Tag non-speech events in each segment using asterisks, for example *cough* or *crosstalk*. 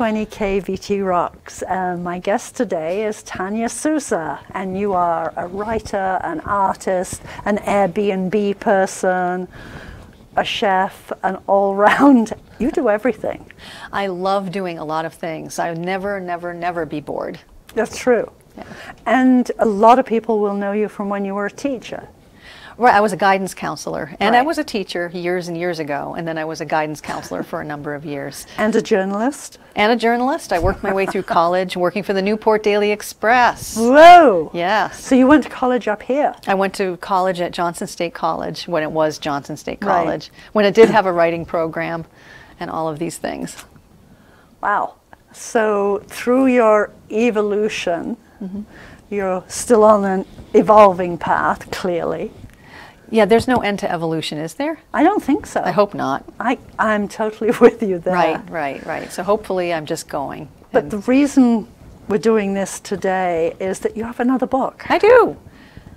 Welcome to NEK VT Rocks. Uh, my guest today is Tanya Sousa, and you are a writer, an artist, an Airbnb person, a chef, an all round. You do everything. I love doing a lot of things. I would never, never, never be bored. That's true. And a lot of people will know you from when you were a teacher. Right, I was a guidance counselor, and I was a teacher years and years ago, and then I was a guidance counselor for a number of years. And a journalist. And a journalist. I worked my way through *laughs* college, working for the Newport Daily Express. Whoa! Yes. So you went to college up here. I went to college at Johnson State College when it was Johnson State Right. College, when it did have a writing program and all of these things. Wow. So through your evolution, Mm-hmm. you're still on an evolving path, clearly. Yeah, there's no end to evolution, is there? I don't think so. I hope not. I, I'm totally *laughs* with you there. Right, right, right. So hopefully I'm just going. But the reason we're doing this today is that you have another book. I do.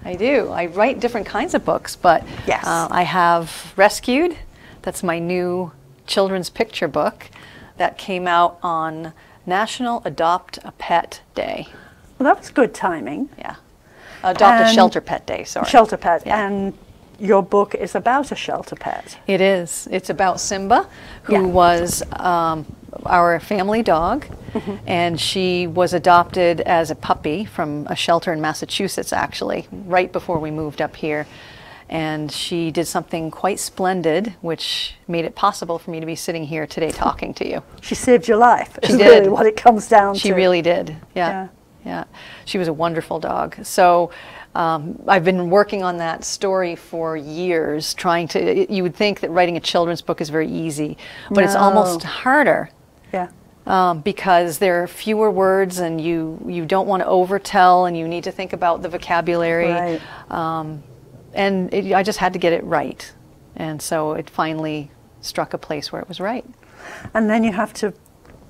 I do. I write different kinds of books, but Yes. uh, I have Rescued. That's my new children's picture book that came out on National Adopt a Pet Day. Well, that was good timing. Yeah. Adopt a Shelter Pet Day, sorry. Shelter pet. Yeah. And your book is about a shelter pet. It is. It's about Simba, who Yeah. was um, our family dog, Mm-hmm. and she was adopted as a puppy from a shelter in Massachusetts, actually, right before we moved up here. And she did something quite splendid, which made it possible for me to be sitting here today *laughs* talking to you. She saved your life. She is did. really what it comes down She to. really did. Yeah. Yeah. yeah. She was a wonderful dog. So um, I've been working on that story for years, trying to. You would think that writing a children's book is very easy, but it's almost harder. Yeah. Um, because there are fewer words and you, you don't want to overtell and you need to think about the vocabulary. Right. Um, and it, I just had to get it right. And so it finally struck a place where it was right. And then you have to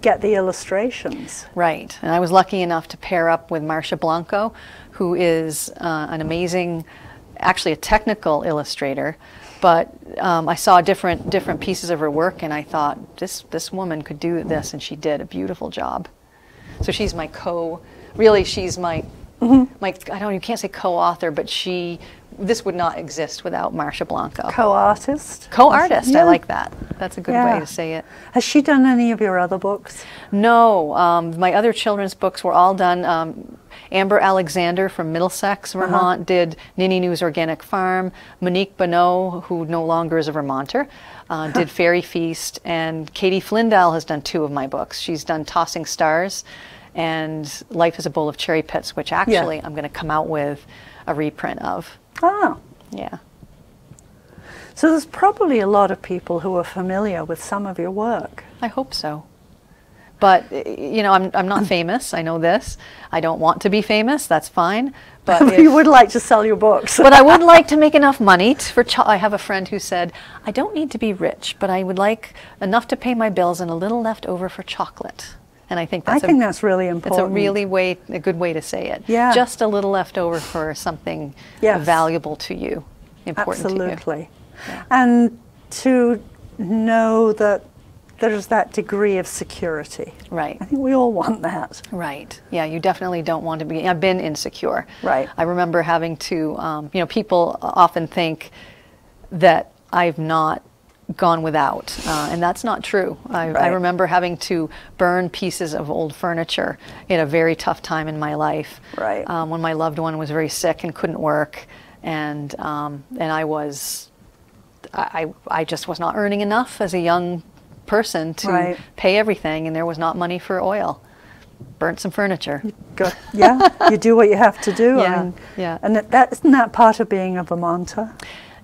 get the illustrations. Right. And I was lucky enough to pair up with Marcia Blanco, who is uh, an amazing, actually a technical illustrator. But um, I saw different different pieces of her work, and I thought this this woman could do this, and she did a beautiful job. So she's my co. Really, she's my my. I don't. You can't say co-author, but she. This would not exist without Marcia Blanco. Co-artist. Co-artist. Yeah. I like that. That's a good Yeah. way to say it. Has she done any of your other books? No, um, my other children's books were all done. Um, Amber Alexander from Middlesex, Uh-huh. Vermont, did Ninny News Organic Farm. Monique Bonneau, who no longer is a Vermonter, uh, did Fairy Feast. And Katie Flindell has done two of my books. She's done Tossing Stars and Life is a Bowl of Cherry Pits, which actually I'm going to come out with a reprint of. Oh. Yeah. So there's probably a lot of people who are familiar with some of your work. I hope so. But you know, I'm I'm not mm. famous. I know this. I don't want to be famous. That's fine. But *laughs* if, you would like to sell your books. but I would *laughs* like to make enough money for. I have a friend who said, "I don't need to be rich, but I would like enough to pay my bills and a little left over for chocolate." And I think I that's think a, that's really important. it's a really way a good way to say it. Yeah. just a little left over for something Yes. valuable to you, important to you. Absolutely. And to know that there's that degree of security. Right. I think we all want that. Right. Yeah, you definitely don't want to be. I've been insecure. Right. I remember having to, um, you know, people often think that I've not gone without, uh, and that's not true. I, I remember having to burn pieces of old furniture in a very tough time in my life. Right. Um, when my loved one was very sick and couldn't work, and um, and I was, I, I I just was not earning enough as a young person to Right. pay everything, and there was not money for oil. Burnt some furniture. Go, yeah, you do what you have to do. *laughs* Yeah, and, yeah. And that, that isn't that part of being a Vermonter?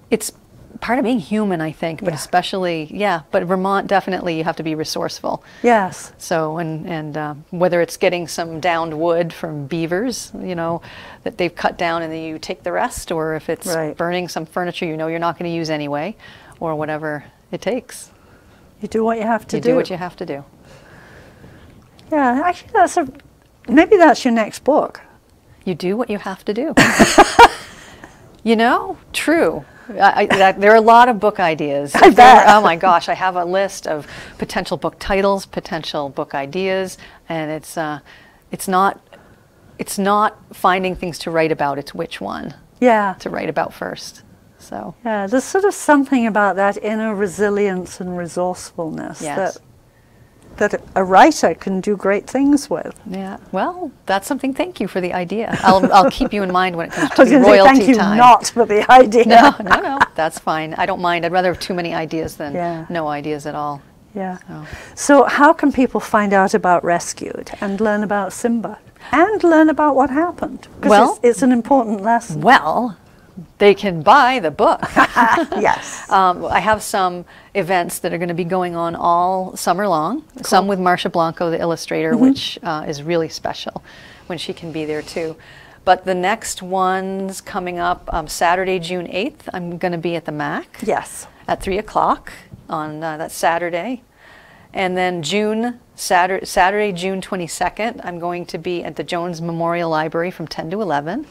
It's part of being human, I think, but Yeah. especially, yeah, but Vermont definitely you have to be resourceful. Yes. So, and, and uh, whether it's getting some downed wood from beavers, you know, that they've cut down and then you take the rest, or if it's Right. burning some furniture you know you're not going to use anyway, or whatever it takes. You do what you have to you do. You do what you have to do. Yeah, actually, that's a maybe that's your next book. You do what you have to do. *laughs* you know, true. I, that, there are a lot of book ideas. *laughs* I bet. Oh my gosh, I have a list of potential book titles, potential book ideas, and it's uh, it's not it's not finding things to write about. It's which one Yeah. to write about first. So Yeah, there's sort of something about that inner resilience and resourcefulness Yes. that that a writer can do great things with. yeah, well, that's something. Thank you for the idea. I'll I'll keep you in mind when it comes *laughs* I to was going to say royalty thank you time. not for the idea. No, no, no. That's fine. I don't mind. I'd rather have too many ideas than Yeah. no ideas at all. Yeah. Oh. So how can people find out about Rescued and learn about Simba and learn about what happened. Well- it's, it's an important lesson. Well, they can buy the book. *laughs* yes. *laughs* Um, I have some events that are going to be going on all summer long. Some with Marcia Blanco, the illustrator, which uh, is really special when she can be there too. But the next one's coming up um, Saturday, June 8th. I'm going to be at the MAC yes. at 3 o'clock on uh, that Saturday. And then June, Saturday, Saturday, June 22nd, I'm going to be at the Jones Memorial Library from 10 to 11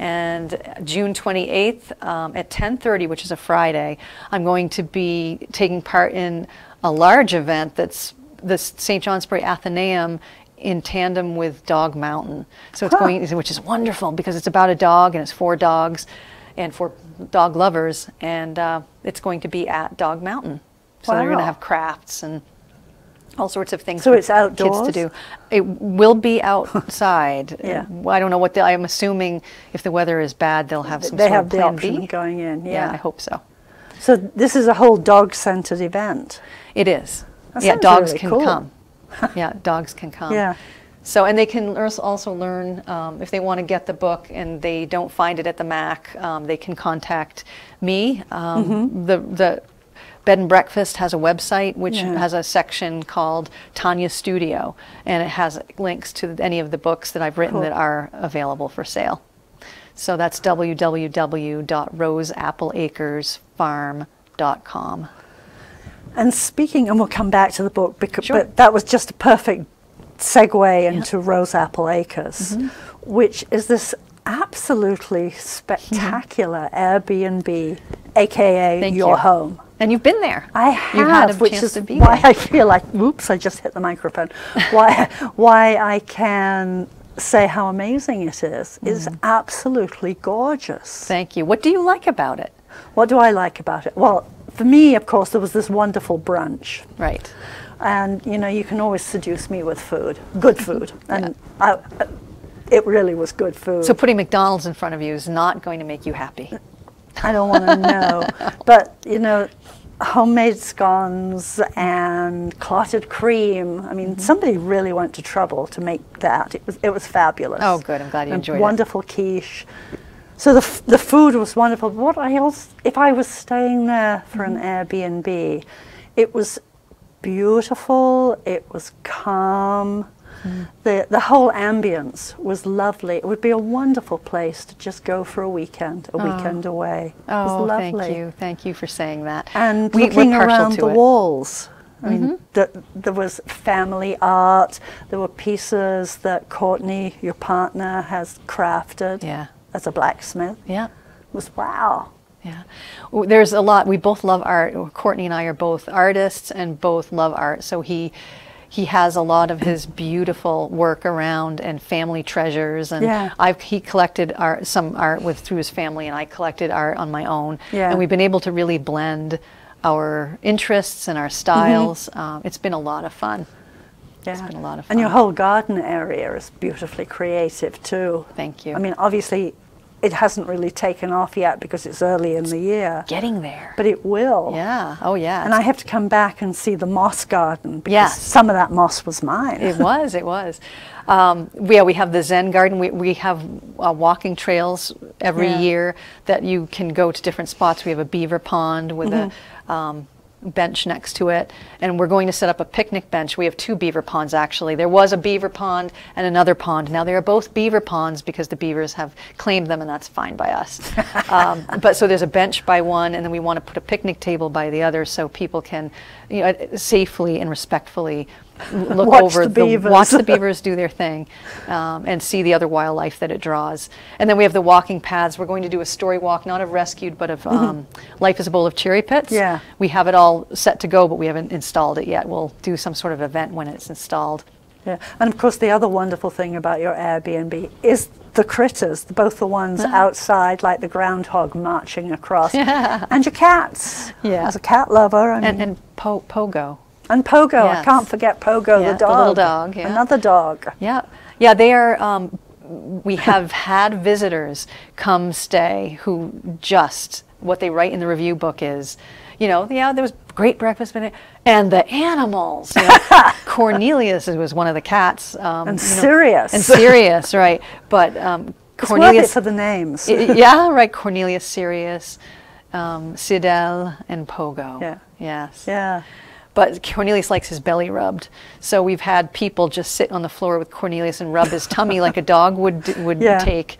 and June 28th um, at 10:30, which is a Friday, I'm going to be taking part in a large event that's the St. Johnsbury Athenaeum in tandem with Dog Mountain. So it's Huh. going, which is wonderful because it's about a dog and it's for dogs and for dog lovers, and uh, it's going to be at Dog Mountain. So they're going to have crafts and all sorts of things So for it's kids outdoors? to do. It will be *laughs* outside. Yeah. I don't know what the, I'm assuming if the weather is bad, they'll have some they sort have of the option B. going in. Yeah. Yeah. I hope so. So this is a whole dog-centered event. It is. That yeah, dogs really can cool. come. *laughs* yeah, dogs can come. Yeah. So, and they can also learn um, if they want to get the book and they don't find it at the MAC, um, they can contact me. Um, Mm-hmm. The the Bed and Breakfast has a website which Yeah. has a section called Tanya Studio, and it has links to any of the books that I've written Cool. that are available for sale. So that's www.roseappleacresfarm.com. And speaking, and we'll come back to the book, because, Sure. but that was just a perfect segue into Rose Apple Acres, Mm-hmm. which is this absolutely spectacular Airbnb, aka Thank your you. home. And you've been there. I a which chance is to be why there. I feel like, whoops, I just hit the microphone. why, *laughs* why I can say how amazing it is. It's Mm. absolutely gorgeous. Thank you. What do you like about it? What do I like about it? Well, for me, of course, there was this wonderful brunch. Right. And, you know, you can always seduce me with food, good *laughs* food. And I, it really was good food. So putting McDonald's in front of you is not going to make you happy. I don't want to know. *laughs* But, you know, homemade scones and clotted cream. I mean, Mm-hmm. somebody really went to trouble to make that. It was, it was fabulous. Oh, good. I'm glad you And enjoyed it. Wonderful quiche. So the, f- the food was wonderful. But what I else, if I was staying there for Mm-hmm. an Airbnb, it was beautiful. It was calm. Mm. The, the whole ambience was lovely. It would be a wonderful place to just go for a weekend, a weekend away. it was Oh, lovely. thank you. Thank you for saying that. And We- looking around the it. Mm-hmm. walls, I mean, the, there was family art. There were pieces that Courtney, your partner, has crafted Yeah. as a blacksmith. Yeah. It was wow. Yeah. There's a lot. We both love art. Courtney and I are both artists and both love art. So he he has a lot of his beautiful work around and family treasures and Yeah. I've he collected art some art with through his family and I collected art on my own. Yeah. And we've been able to really blend our interests and our styles. Um, it's been a lot of fun. Yeah. It's been a lot of fun. And your whole garden area is beautifully creative too. Thank you. I mean, obviously, it hasn't really taken off yet because it's early in the year, Getting there. but it will. yeah. Oh yeah. And I have to come back and see the moss garden because Yes. some of that moss was mine. It was, it was. Um, we- yeah, we have the Zen Garden. We, we have uh, walking trails every Yeah. year that you can go to different spots. We have a beaver pond with Mm-hmm. a um, bench next to it, and we're going to set up a picnic bench. We have two beaver ponds actually. There was a beaver pond and another pond. Now they are both beaver ponds because the beavers have claimed them, and that's fine by us. *laughs* um, but so there's a bench by one, and then we want to put a picnic table by the other, so people can, you know, safely and respectfully look Watch over the beavers. watch the beavers do their thing, um, and see the other wildlife that it draws. And then we have the walking paths. We're going to do a story walk, not of rescued, but of um, *laughs* Life is a Bowl of Cherry Pits. Yeah. We have it all set to go, but we haven't installed it yet. We'll do some sort of event when it's installed. Yeah. And of course, the other wonderful thing about your Airbnb is the critters, both the ones outside, like the groundhog marching across, *laughs* and your cats. Yeah. As a cat lover, I mean, And, and po- Pogo. And Pogo. I can't forget Pogo, Yeah, the the dog. little dog, yeah. Another dog. Yeah, yeah, they are. Um, we have *laughs* had visitors come stay who just what they write in the review book is, you know, yeah, there was great breakfast, but and the animals. You know, *laughs* Cornelius was one of the cats, um, And you know, Sirius. and Sirius, right? But um, Cornelius, it for the names. I- yeah, right. Cornelius, Sirius, um, Sidel, and Pogo. Yeah. Yes. yeah. But Cornelius likes his belly rubbed, so we've had people just sit on the floor with Cornelius and rub his tummy like a dog would would *laughs* Yeah. take,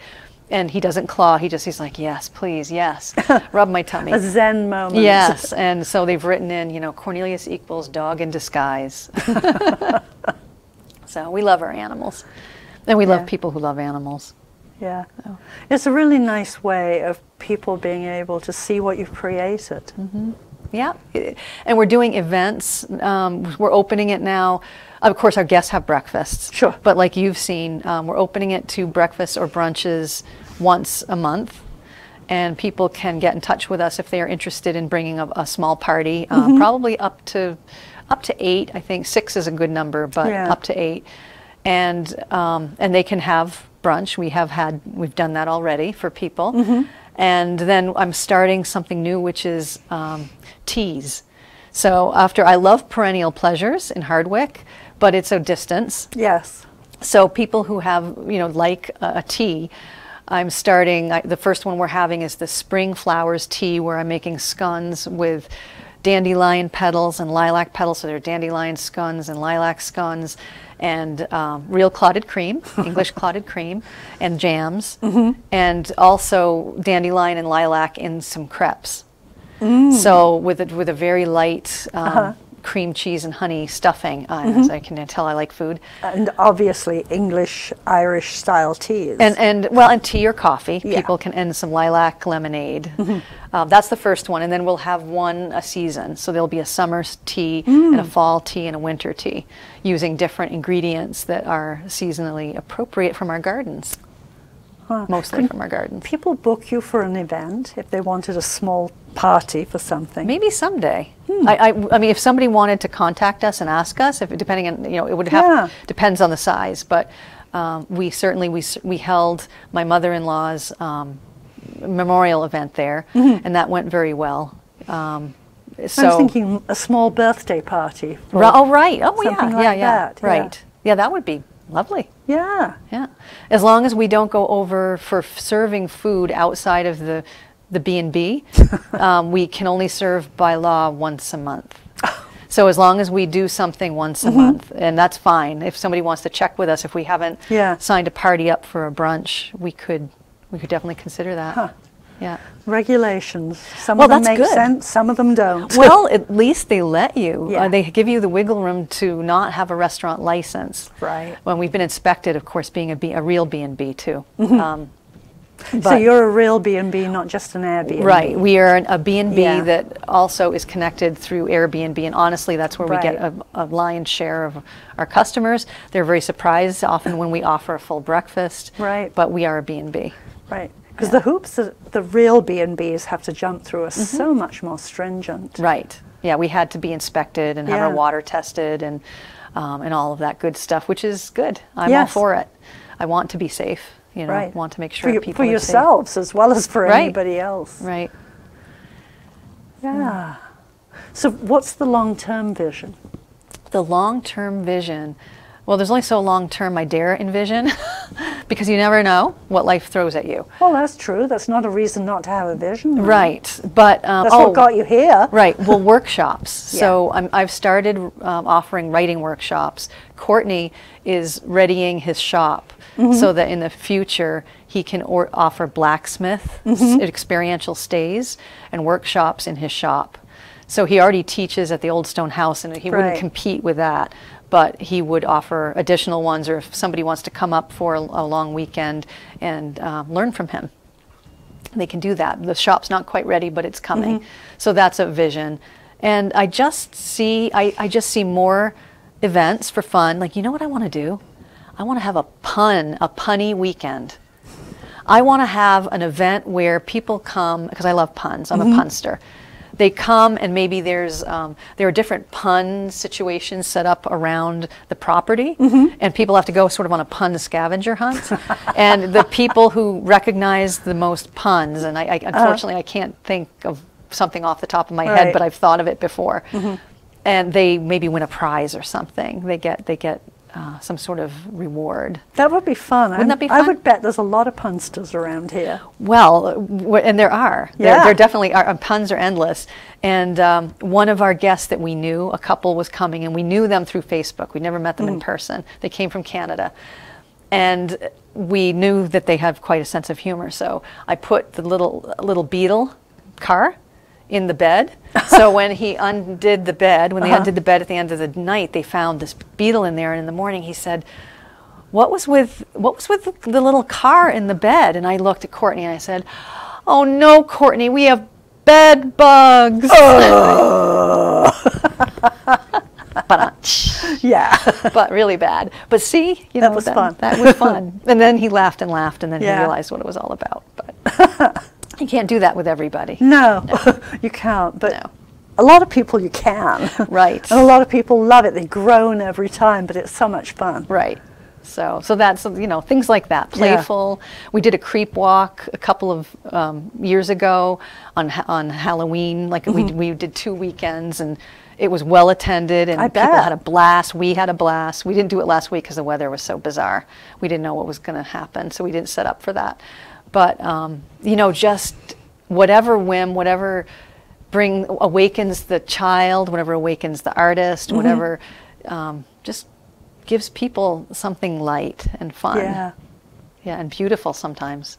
and he doesn't claw. He just he's like, yes, please, yes, *laughs* rub my tummy. A Zen moment. Yes, and so they've written in, you know, Cornelius equals dog in disguise. *laughs* so we love our animals, and we Yeah. love people who love animals. Yeah. Oh. It's a really nice way of people being able to see what you've created. Mm-hmm. Yeah, and we're doing events. Um, we're opening it now. Of course, our guests have breakfasts. Sure. But like you've seen, um, we're opening it to breakfasts or brunches once a month. And people can get in touch with us if they are interested in bringing a, a small party, uh, Mm-hmm. probably up to up to eight. I think six is a good number, but Yeah. up to eight. And um, and they can have brunch. We have had we've done that already for people. Mm-hmm. And then I'm starting something new, which is um, teas. So after I love perennial pleasures in Hardwick, but it's a distance. Yes. So people who have, you know, like a, a tea, I'm starting. I, the first one we're having is the spring flowers tea, where I'm making scones with dandelion petals and lilac petals. So they're dandelion scones and lilac scones, and um, real clotted cream, *laughs* English clotted cream, and jams, and also dandelion and lilac in some crepes. So with a, with a very light. Um, Cream cheese and honey stuffing. Uh, As I can tell, I like food. And obviously English, Irish style teas. And and well, and tea or coffee. Yeah. Mm-hmm. People can and some lilac lemonade. Um, that's the first one, and then we'll have one a season. So there'll be a summer tea and Mm. a fall tea and a winter tea, using different ingredients that are seasonally appropriate from our gardens. Mostly from our gardens. people book you for an event if they wanted a small party for something. Maybe someday. Hmm. I, I, I mean, if somebody wanted to contact us and ask us, if depending on you know, it would have Yeah. depends on the size, but um, we certainly we we held my mother-in-law's um, memorial event there, and that went very well. Um, so. I was thinking a small birthday party. oh right, oh yeah, something yeah, like yeah, that, yeah. right, yeah, that would be lovely. Yeah. Yeah, as long as we don't go over for f- serving food outside of the the B and B, *laughs* um, we can only serve by law once a month. So as long as we do something once a month, and that's fine. If somebody wants to check with us, if we haven't Yeah. signed a party up for a brunch, we could we could definitely consider that. Yeah. Regulations. Some Well, of them make good. sense, some of them don't. *laughs* Well, at least they let you. Yeah. Uh, they give you the wiggle room to not have a restaurant license. Right. When we've been inspected, of course, being a, B, a real B and B too. Um, so you're a real B&B, not just an Airbnb. Right. We are an- a B&B Yeah. that also is connected through Airbnb. And honestly, that's where we get a, a lion's share of our customers. They're very surprised often when we offer a full breakfast. Right. But we are a B&B. Right. Because the hoops that the real B&Bs have to jump through are so much more stringent. Right. Yeah, we had to be inspected and have our water tested and, um, and all of that good stuff, which is good. I'm all for it. I want to be safe. You know, Right. want to make for, sure you- people for are safe. yourselves as well as for Right. anybody else. Right. Yeah. So what's the long-term vision? The long-term vision. Well, there's only so long-term I dare envision, *laughs* because you never know what life throws at you. Well, that's true. That's not a reason not to have a vision. Right, but um, That's oh, what got you here. right. Well, *laughs* workshops. Yeah. So I'm, I've started um, offering writing workshops. Courtney is readying his shop Mm-hmm. so that in the future he can or- offer blacksmith Mm-hmm. experiential stays and workshops in his shop. So he already teaches at the Old Stone House, and he Right. wouldn't compete with that. But he would offer additional ones, or if somebody wants to come up for a, a long weekend and uh, learn from him, they can do that. The shop's not quite ready, but it's coming. So that's a vision. And I just see, I, I just see more events for fun. Like, you know what I want to do? I want to have a pun, a punny weekend. I want to have an event where people come because I love puns. I'm a punster. They come and maybe there's um, there are different pun situations set up around the property, mm-hmm. and people have to go sort of on a pun scavenger hunt. and the people who recognize the most puns, and I, I uh-huh. unfortunately I can't think of something off the top of my head, but I've thought of it before. Mm-hmm. And they maybe win a prize or something. They get they get uh, some sort of reward. That would be fun. Wouldn't that be fun? I would bet there's a lot of punsters around here. Well, w- and there are. There, Yeah. there definitely are. Puns are endless. And um, one of our guests that we knew, a couple was coming, and we knew them through Facebook. We never met them Mm. in person. They came from Canada. And we knew that they have quite a sense of humor. So I put the little, little beetle car in the bed. *laughs* so when he undid the bed, when they Uh-huh. undid the bed at the end of the night, they found this beetle in there. And in the morning, he said, what was with what was with the little car in the bed? And I looked at Courtney and I said, "Oh no, Courtney, we have bed bugs." *laughs* but *laughs* Yeah. but really bad. But see, you That know was fun. That was fun. and then he laughed and laughed, and then Yeah. he realized what it was all about. But you can't do that with everybody. no, *laughs* you can't. But No. a lot of people you can. Right. *laughs* And a lot of people love it. They groan every time, but it's so much fun. Right. So, so that's you know things like that, Yeah. playful. We did a creep walk a couple of um, years ago on on Halloween. Like Mm-hmm. we we did two weekends, and it was well attended, and I people bet. had a blast. We had a blast. We didn't do it last week because the weather was so bizarre. We didn't know what was going to happen, so we didn't set up for that. But um, you know, just whatever whim, whatever bring awakens the child, whatever awakens the artist, Mm-hmm. whatever um, just gives people something light and fun. Yeah. Yeah, and beautiful sometimes.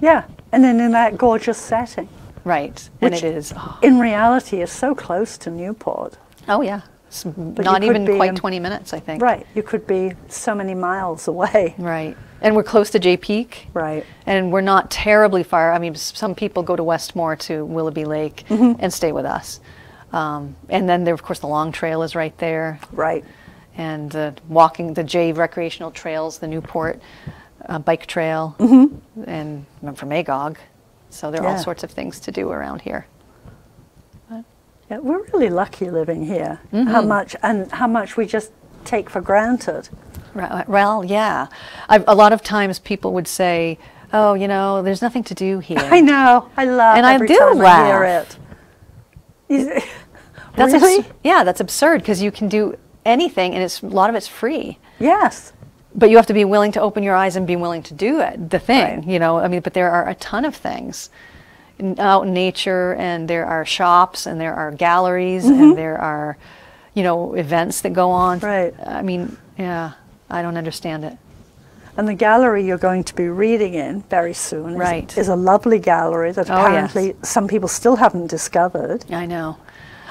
Yeah. And then in that gorgeous setting. Right. and Which- it is. Oh, In reality, is so close to Newport. oh, yeah. It's you not even quite in- 20 minutes, I think. Right. You could be so many miles away. Right. And we're close to Jay Peak. Right. And we're not terribly far. I mean, some people go to Westmore to Willoughby Lake Mm-hmm. and stay with us. Um, and then there, of course, the Long Trail is right there. Right. and uh, walking the J recreational trails, the Newport uh, bike trail, and I'm from Magog, so there are all Mm-hmm. Sorts of things to do around here. Yeah, we're really lucky living here. Mm-hmm. How much and how much we just take for granted. Ra- uh, Well, yeah, I've, a lot of times people would say, "Oh, you know, there's nothing to do *laughs* here." I know. I love And I do time I hear laugh. it. Is- *laughs* That's really? yeah, that's absurd because you can do anything, and it's a lot of it's free. yes. But you have to be willing to open your eyes and be willing to do it. The thing, Right. you know. I mean, but there are a ton of things in, out in nature, and there are shops, and there are galleries, and mm-hmm. there are, you know, events that go on. Right. I mean, yeah, I don't understand it. And the gallery you're going to be reading in very soon Right. is a lovely gallery that Oh, yes. apparently some people still haven't discovered. I know.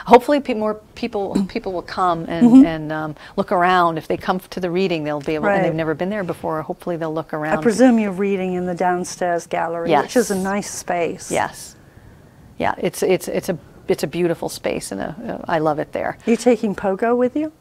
Hopefully, pe- more people *clears throat* people will come and, Mm-hmm. and um, look around. If they come to the reading, they'll be able, Right. and they've never been there before. Hopefully, they'll look around. I presume you're reading in the downstairs gallery, which is a nice space. Yes. Yeah, it's it's it's a it's a beautiful space, and I love it there. You taking Pogo with you?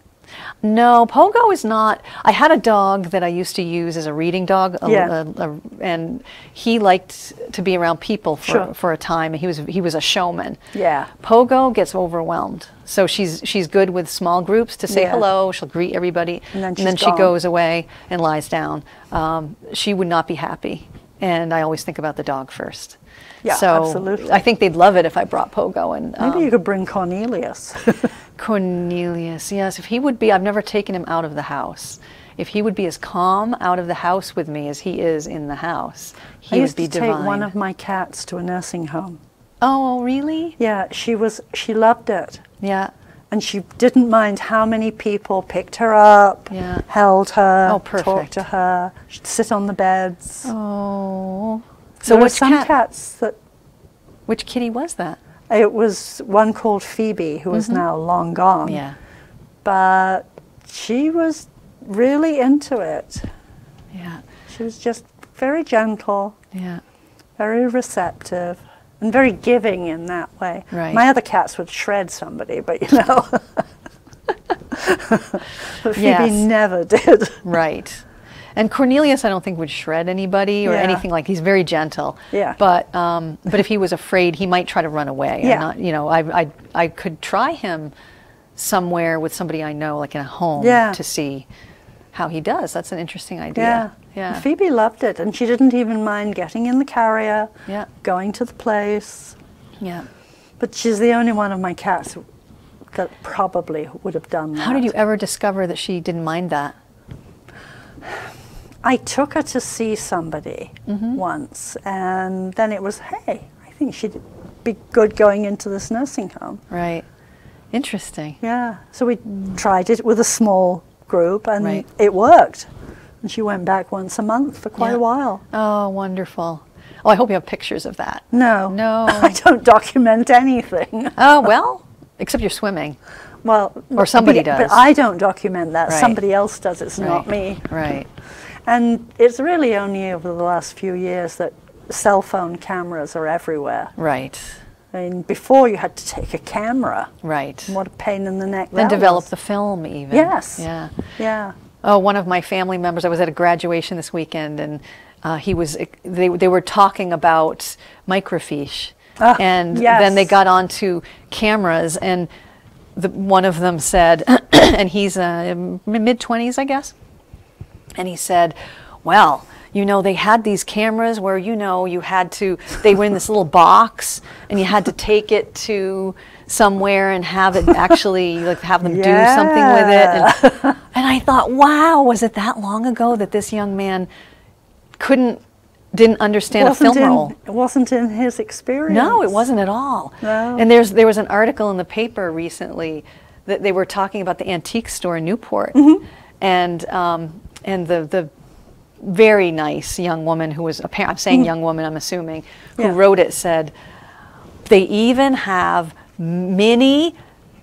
No, Pogo is not. I had a dog that I used to use as a reading dog, a- Yeah. a- a- and he liked to be around people for, Sure. for a time. He was he was a showman. Yeah. Pogo gets overwhelmed, so she's she's good with small groups to say Yeah. hello. She'll greet everybody, And then then she goes away and lies down. Um, she would not be happy, and I always think about the dog first. Yeah, so absolutely. I think they'd love it if I brought Pogo and Maybe um, you could bring Cornelius. *laughs* Cornelius, yes, if he would be, I've never taken him out of the house. If he would be as calm out of the house with me as he is in the house, he I would used be to divine. take one of my cats to a nursing home. oh, really? Yeah, she was she loved it. Yeah. And she didn't mind how many people picked her up, Yeah. held her, Oh, talked to her, she'd sit on the beds. Oh. So there which some cat? cats that Which kitty was that? it was one called Phoebe who is now long gone. Mm-hmm. Yeah. But she was really into it. Yeah. She was just very gentle, Yeah. very receptive, and very giving in that way. Right. My other cats would shred somebody, but you know. *laughs* but Phoebe Yes. never did. Right. And Cornelius, I don't think would shred anybody or Yeah. anything like. He's very gentle. Yeah. But um, but if he was afraid, he might try to run away. Yeah. not, you know, I, I I could try him somewhere with somebody I know, like in a home, Yeah. to see how he does. That's an interesting idea. Yeah. Yeah. Phoebe loved it, and she didn't even mind getting in the carrier, Yeah. going to the place. Yeah. But she's the only one of my cats that probably would have done that. How did you ever discover that she didn't mind that? I took her to see somebody Mm-hmm. once, and then it was, hey, I think she'd be good going into this nursing home. Right. Interesting. Yeah. So we tried it with a small group, and Right. it worked. And she went back once a month for quite Yeah. a while. Oh, wonderful. Oh, I hope you have pictures of that. No. No. *laughs* I don't document anything. Oh, well, except you're swimming. *laughs* Well, Or somebody but- does. But I don't document that. Right. Somebody else does. It's not me. Right. And it's really only over the last few years that cell phone cameras are everywhere. Right. I mean, before you had to take a camera. Right. What a pain in the neck. Then develop was. the film even. Yes. Yeah. Yeah. Oh, one of my family members. I was at a graduation this weekend, and uh, he was. They they were talking about microfiche, Ah, and yes. then they got onto cameras, and the, one of them said, *clears throat* and he's uh, mid twenties, I guess, and he said, "Well." You know, they had these cameras where, you know, you had to, they were in this little box and you had to take it to somewhere and have it actually, like, have them do *laughs* something with it. And, *laughs* and I thought, wow, was it that long ago that this young man couldn't, didn't understand a film in, roll? It wasn't in his experience. No, it wasn't at all. No. And there's there was an article in the paper recently that they were talking about the antique store in Newport, Mm-hmm. and um, and the the very nice young woman who was apparent, I'm saying young woman, I'm assuming, who. Yeah. wrote it said they even have mini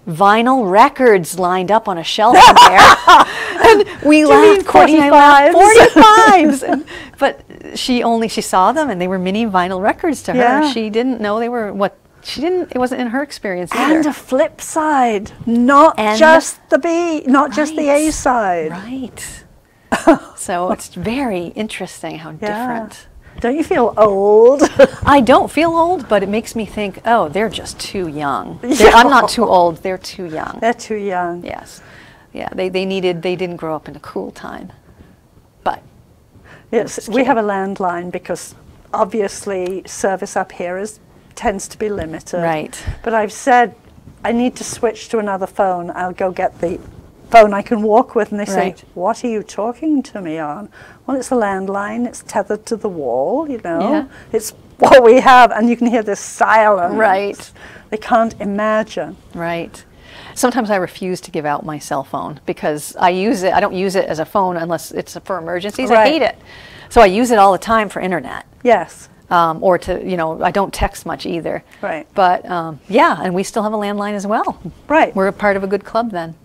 vinyl records lined up on a shelf in there. *laughs* and we laughed, Courtney and I laughed, 45s? 45s. But she only, she saw them and they were mini vinyl records to her. Yeah. She didn't know they were what, she didn't, it wasn't in her experience either. And a flip side, not And- just the B, not just the A side. Right. *laughs* so it's very interesting how different. Don't you feel old? *laughs* I don't feel old, but it makes me think, oh, they're just too young. *laughs* They're- I'm not too old, they're too young. They're too young. Yes. Yeah, they, they needed, they didn't grow up in a cool time. Yes, we have a landline because obviously service up here is tends to be limited. Right. But I've said I need to switch to another phone. I'll go get the phone I can walk with, and they Right. say, "What are you talking to me on?" Well, it's a landline. It's tethered to the wall. You know, Yeah. it's what we have, and you can hear this silence. Right. They can't imagine. right. Sometimes I refuse to give out my cell phone because I use it, I don't use it as a phone unless it's for emergencies. I hate it. So I use it all the time for internet. Yes. um, or to you know I don't text much either. Right. But um, yeah, and we still have a landline as well. Right. We're a part of a good club then.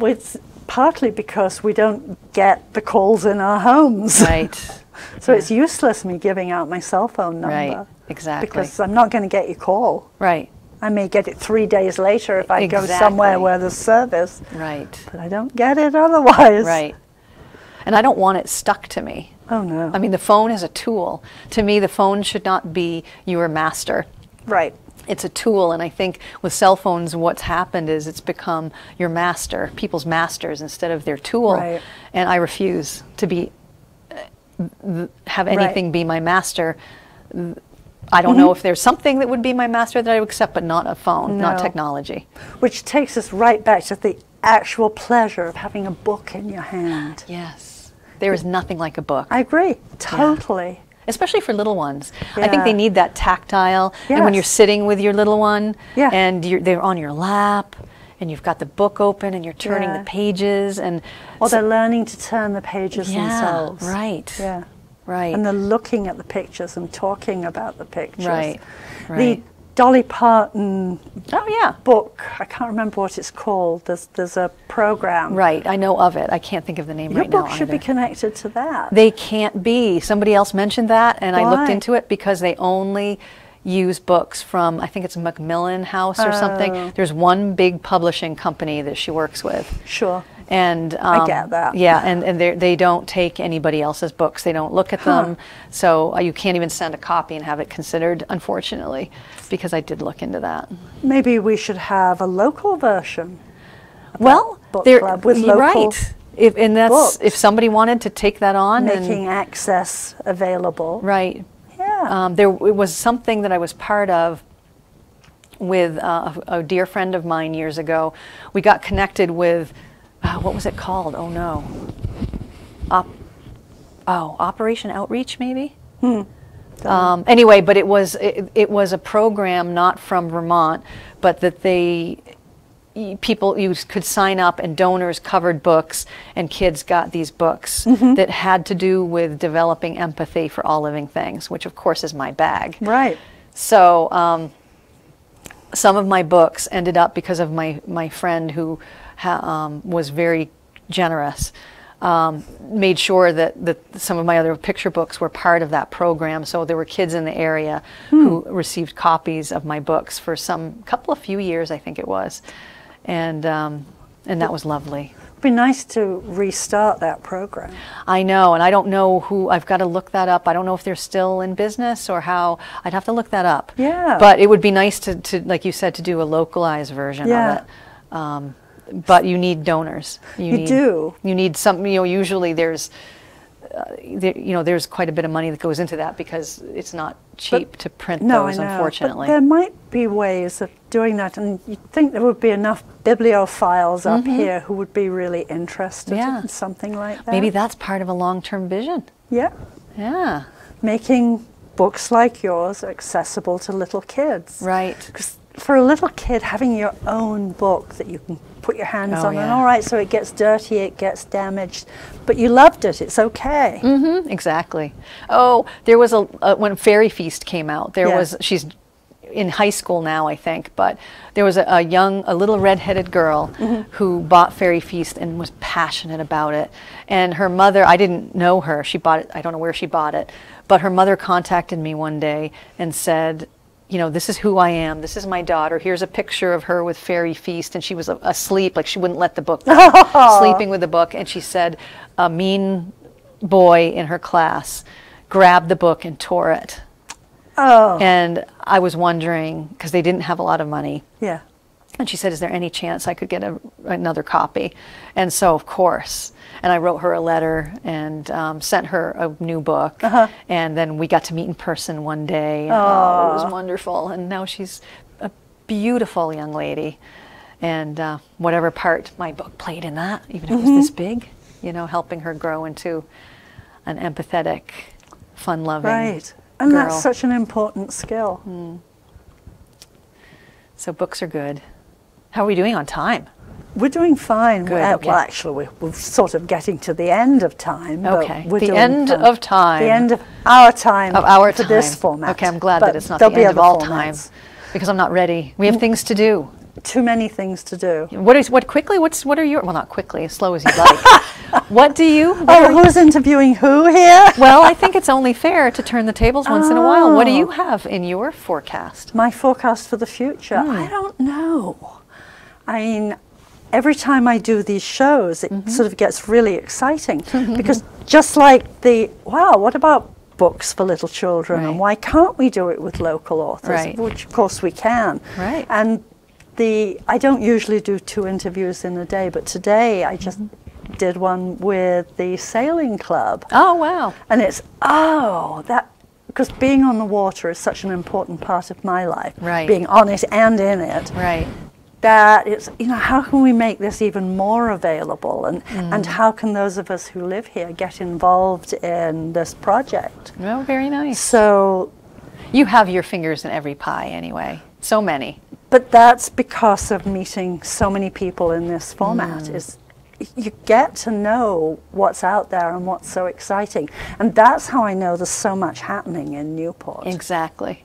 It's partly because we don't get the calls in our homes. Right. *laughs* So it's useless me giving out my cell phone number. Right, exactly. Because I'm not going to get your call. right. I may get it three days later if I go somewhere where there's service, Right. but I don't get it otherwise. Right. And I don't want it stuck to me. Oh no. I mean, the phone is a tool. To me, the phone should not be your master. right. It's a tool, and I think with cell phones, what's happened is it's become your master, people's masters instead of their tool. Right. And I refuse to be uh, have Right. anything be my master. I don't Mm-hmm. know if there's something that would be my master that I would accept, but not a phone, not technology. Which takes us right back to the actual pleasure of having a book in your hand. Yes. There is nothing like a book. I agree. Totally. especially for little ones. I think they need that tactile. And when you're sitting with your little one Yeah. and you're, they're on your lap and you've got the book open and you're turning Yeah. the pages and Or they're learning to turn the pages yeah, themselves. right. Yeah. Right. And they're looking at the pictures and talking about the pictures. Right, right. The. Dolly Parton Oh yeah. book. I can't remember what it's called. There's there's a program. Right. I know of it. I can't think of the name Your right book now. should be connected to that. They can't be. Somebody else mentioned that, and I looked into it because they only use books from I think it's Macmillan House or Oh. something. There's one big publishing company that she works with. sure. And um, get that. Yeah, and, and they they don't take anybody else's books. They don't look at them. So uh, you can't even send a copy and have it considered, unfortunately, because I did look into that. Maybe we should have a local version. Well, book club with local right. If, and that's books. if somebody wanted to take that on and making access available. right. Yeah. Um, there it was something that I was part of with uh, a, a dear friend of mine years ago. We got connected with uh, what was it called? Oh no. Op- oh, Operation Outreach, maybe. Um, anyway, but it was it, it was a program not from Vermont, but that they people you could sign up and donors covered books and kids got these books that had to do with developing empathy for all living things, which of course is my bag. right. So um, some of my books ended up because of my my friend who ha- um, was very generous. Um, made sure that, that some of my other picture books were part of that program. So there were kids in the area who received copies of my books for some couple of few years, I think it was, and um, and that was lovely. It'd be nice to restart that program. I know, and I don't know who. I've got to look that up. I don't know if they're still in business or how. I'd have to look that up. Yeah. But it would be nice to, to like you said, to do a localized version Yeah. of it. Um, but you need donors. You need, do. You need some. You know, usually there's. Uh, there, you know, there's quite a bit of money that goes into that because it's not cheap to print No, those, I know. unfortunately. But there might be ways of doing that, and you'd think there would be enough bibliophiles up here who would be really interested Mm-hmm. Yeah. in something like that. Maybe that's part of a long-term vision. Yeah. Yeah. Making books like yours accessible to little kids. Right. Because for a little kid, having your own book that you can put your hands Oh, on, and all right, so it gets dirty, it gets damaged, but you loved it, it's okay. Mm-hmm, Exactly. Oh, there was a uh, when Fairy Feast came out. There Yeah. was she's in high school now, I think, but there was a, a young, a little redheaded girl who bought Fairy Feast and was passionate about it. And her mother, I didn't know her. She bought it. I don't know where she bought it, but her mother contacted me one day and said. You know, this is who I am. This is my daughter. Here's a picture of her with Fairy Feast, and she was asleep, like she wouldn't let the book, *laughs* sleeping with the book. And she said, a mean boy in her class grabbed the book and tore it. Oh, And I was wondering, because they didn't have a lot of money, yeah. and she said, Is there any chance I could get a, another copy? And so, of course. And I wrote her a letter and um, sent her a new book. Uh-huh. And then we got to meet in person one day. And, oh, it was wonderful. And now she's a beautiful young lady. And uh, whatever part my book played in that, even if it was this Mm-hmm. big, you know, helping her grow into an empathetic, fun loving. Right. And girl. Hmm. that's such an important skill. So books are good. How are we doing on time? We're doing fine. Good, Well, okay. well, actually, we're, we're sort of getting to the end of time. Okay, we're the end of time. The end of our time. Of our for time. this format. Okay, I'm glad But that it's not the end of all time because I'm not ready. We have things to do. Too many things to do. What is what quickly? What's what are your well not quickly as slow as you like. *laughs* what do you? what Oh, who's interviewing who here? *laughs* well, I think it's only fair to turn the tables once in a while. What do you Oh. have in your forecast? My forecast for the future? Hmm. I don't know. I mean, every time I do these shows, it Mm-hmm. sort of gets really exciting *laughs* because just like the wow, what about books for little children Right. and why can't we do it with local authors? Right. Which of course we can. Right. And the I don't usually do two interviews in a day, but today I just Mm-hmm. did one with the sailing club. Oh wow! And it's, oh, that, because being on the water is such an important part of my life. Right. Being on it and in it. Right. That it's, you know, how can we make this even more available? And, Mm. and how can those of us who live here get involved in this project? Well, very nice. So, You have your fingers in every pie anyway. So many. but that's because of meeting so many people in this format. Mm. Is you get to know what's out there and what's so exciting. And that's how I know there's so much happening in Newport. Exactly.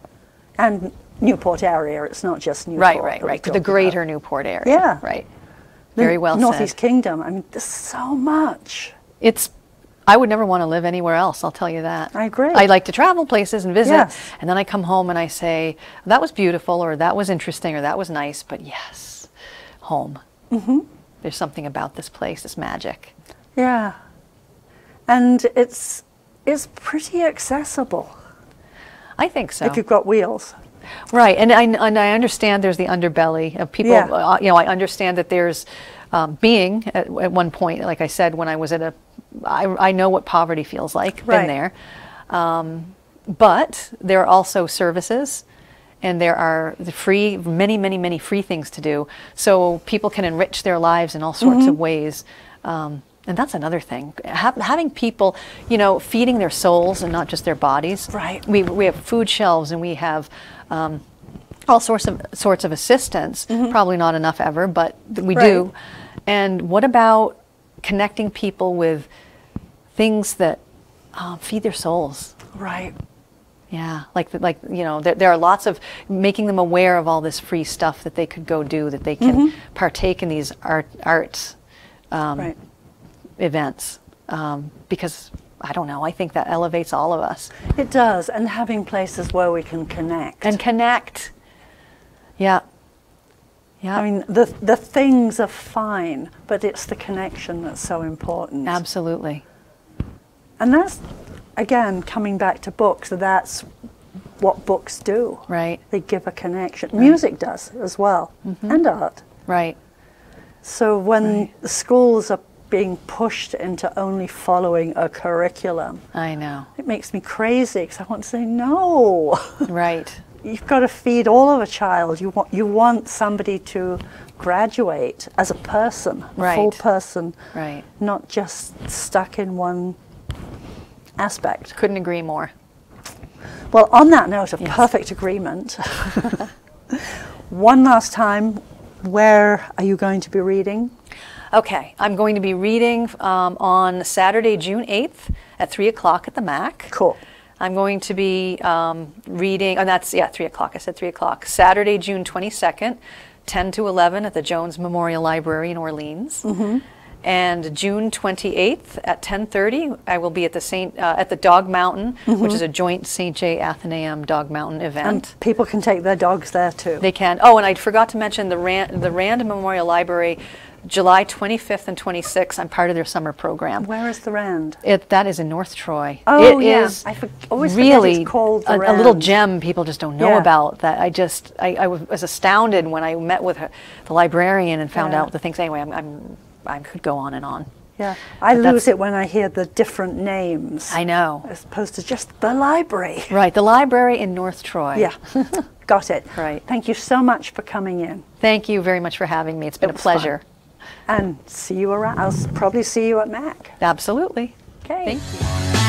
and Newport area. It's not just Newport. Right, right, right. The greater about. Newport area. Yeah. Right. The Very well Northeast said. Kingdom. I mean, there's so much. It's. I would never want to live anywhere else. I'll tell you that. I agree. I like to travel places and visit, Yes. and then I come home and I say that was beautiful, or that was interesting, or that was nice. But yes, home. Mm-hmm. There's something about this place. It's magic. Yeah. And it's it's pretty accessible I think so. if you've got wheels. Right, and I, and I understand there's the underbelly of people. Yeah. Uh, you know, I understand that there's um, being at, at one point, like I said, when I was at a, I, I know what poverty feels like. Right. Been there, um, but there are also services, and there are the free, many, many, many free things to do. So people can enrich their lives in all sorts Mm-hmm. of ways. Um, and that's another thing. Ha- having people, you know, feeding their souls and not just their bodies. Right. We, we have food shelves and we have um, all sorts of sorts of assistance. Probably not enough ever, but we do. Mm-hmm. And what about connecting people with things that uh, feed their souls? Right. Yeah, like like you know, there, there are lots of making them aware of all this free stuff that they could go do, that they can partake in these art arts um, right. Events, um, because I don't know, I think that elevates all of us It does. And having places where we can connect. and connect. Yeah, yeah, I mean, the the things are fine, but it's the connection that's so important. absolutely. And that's again coming back to books. That's what books do. Right, They give a connection. Music does as well, Mm-hmm. and art. right, So when the schools are being pushed into only following a curriculum, I know. it makes me crazy because I want to say no. *laughs* Right, You've got to feed all of a child. You want you want somebody to graduate as a person, a full person, right. not just stuck in one aspect. Couldn't agree more. Well, on that note of Yes. perfect agreement, *laughs* one last time, where are you going to be reading? Okay, I'm going to be reading um, on Saturday, June 8th at 3 o'clock at the MAC. Cool. I'm going to be um, reading, and that's, yeah, 3 o'clock. I said 3 o'clock. Saturday, June 22nd, 10 to 11 at the Jones Memorial Library in Orleans. Mm-hmm. And June 28th at 10:30, I will be at the Saint uh, at the Dog Mountain, which is a joint St. J. Athenaeum Dog Mountain event. Mm-hmm. And people can take their dogs there too. They can. Oh, and I forgot to mention the Rand, the Rand Memorial Library, July 25th and 26th. I'm part of their summer program. Where is the Rand? It that is in North Troy. Oh, It yeah. is I for- always forget it's really called the a, a little gem people just don't know Yeah. about. That I just I, I was astounded when I met with her, the librarian and found Yeah. out the things. Anyway, I'm, I'm I could go on and on. Yeah, I But lose it when I hear the different names I know. as opposed to just the library. *laughs* Right, the library in North Troy. Yeah, *laughs* got it. Right. Thank you so much for coming in. Thank you very much for having me. It's been It a was fun. pleasure. And see you around. I'll probably see you at MAC. Absolutely. Okay. Thank you.